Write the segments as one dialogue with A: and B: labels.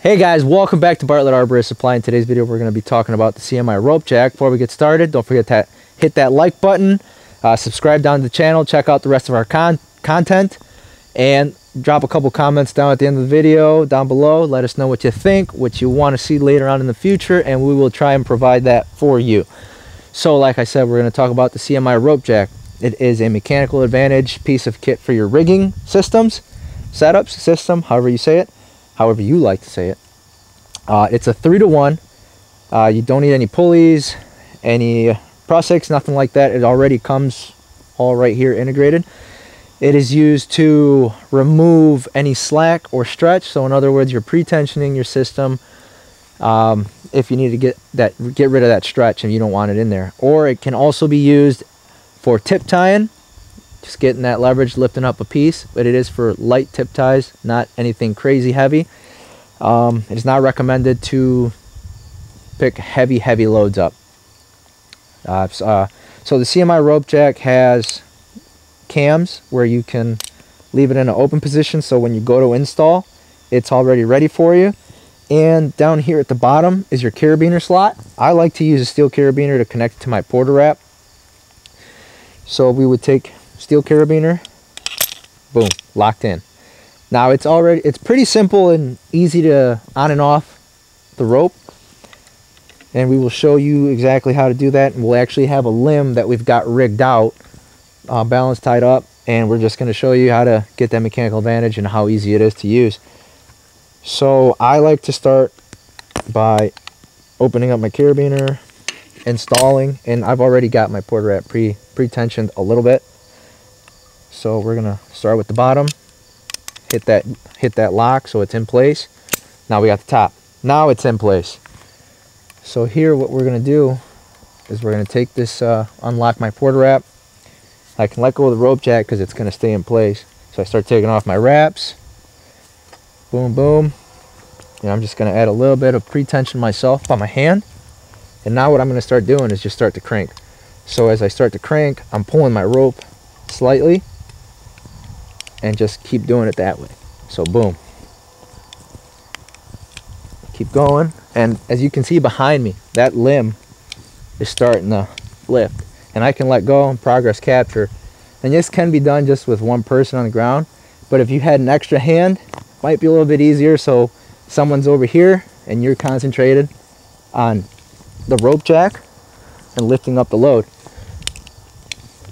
A: Hey guys, welcome back to Bartlett Arborist Supply. In today's video, we're going to be talking about the CMI rope jack. Before we get started, don't forget to hit that like button, uh, subscribe down to the channel, check out the rest of our con content, and drop a couple comments down at the end of the video down below. Let us know what you think, what you want to see later on in the future, and we will try and provide that for you. So like I said, we're going to talk about the CMI rope jack. It is a mechanical advantage piece of kit for your rigging systems, setups, system, however you say it however you like to say it. Uh, it's a three to one. Uh, you don't need any pulleys, any prusiks, nothing like that. It already comes all right here integrated. It is used to remove any slack or stretch. So in other words, you're pre-tensioning your system um, if you need to get that get rid of that stretch and you don't want it in there. Or it can also be used for tip tying just getting that leverage, lifting up a piece, but it is for light tip ties, not anything crazy heavy. Um, it is not recommended to pick heavy, heavy loads up. Uh, uh, so the CMI rope jack has cams where you can leave it in an open position so when you go to install, it's already ready for you. And down here at the bottom is your carabiner slot. I like to use a steel carabiner to connect to my porta wrap. So we would take steel carabiner, boom, locked in. Now it's already, it's pretty simple and easy to on and off the rope. And we will show you exactly how to do that. And we'll actually have a limb that we've got rigged out, uh, balance tied up. And we're just gonna show you how to get that mechanical advantage and how easy it is to use. So I like to start by opening up my carabiner, installing, and I've already got my porta wrap pre pre-tensioned a little bit. So we're gonna start with the bottom, hit that hit that lock so it's in place. Now we got the top. Now it's in place. So here what we're gonna do is we're gonna take this, uh, unlock my porta wrap. I can let go of the rope jack because it's gonna stay in place. So I start taking off my wraps. Boom, boom. And I'm just gonna add a little bit of pre-tension myself by my hand. And now what I'm gonna start doing is just start to crank. So as I start to crank, I'm pulling my rope slightly and just keep doing it that way. So boom. Keep going. And as you can see behind me, that limb is starting to lift. And I can let go and progress capture. And this can be done just with one person on the ground. But if you had an extra hand, might be a little bit easier. So someone's over here and you're concentrated on the rope jack and lifting up the load.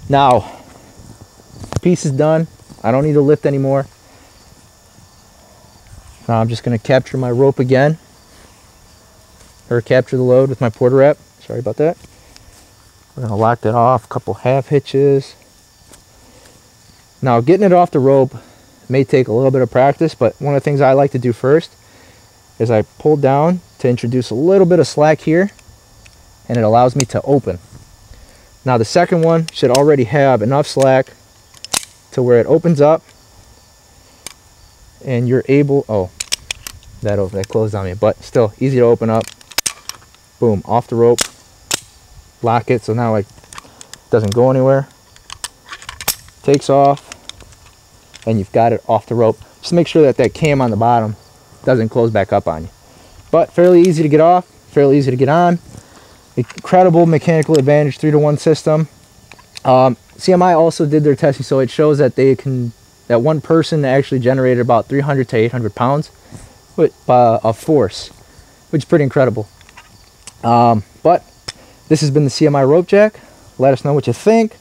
A: Now, piece is done. I don't need to lift anymore. Now I'm just going to capture my rope again. Or capture the load with my porta wrap. Sorry about that. We're going to lock that off. A couple half hitches. Now getting it off the rope may take a little bit of practice, but one of the things I like to do first is I pull down to introduce a little bit of slack here and it allows me to open. Now the second one should already have enough slack to where it opens up and you're able oh that open that closed on me but still easy to open up. Boom off the rope lock it so now like doesn't go anywhere. Takes off and you've got it off the rope. Just make sure that that cam on the bottom doesn't close back up on you. But fairly easy to get off fairly easy to get on. Incredible mechanical advantage three to one system. Um, CMI also did their testing, so it shows that they can that one person actually generated about 300 to 800 pounds with, uh, of force, which is pretty incredible. Um, but this has been the CMI rope jack. Let us know what you think.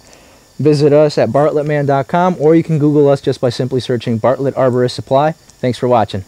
A: Visit us at bartlettman.com or you can Google us just by simply searching Bartlett Arborist Supply. Thanks for watching.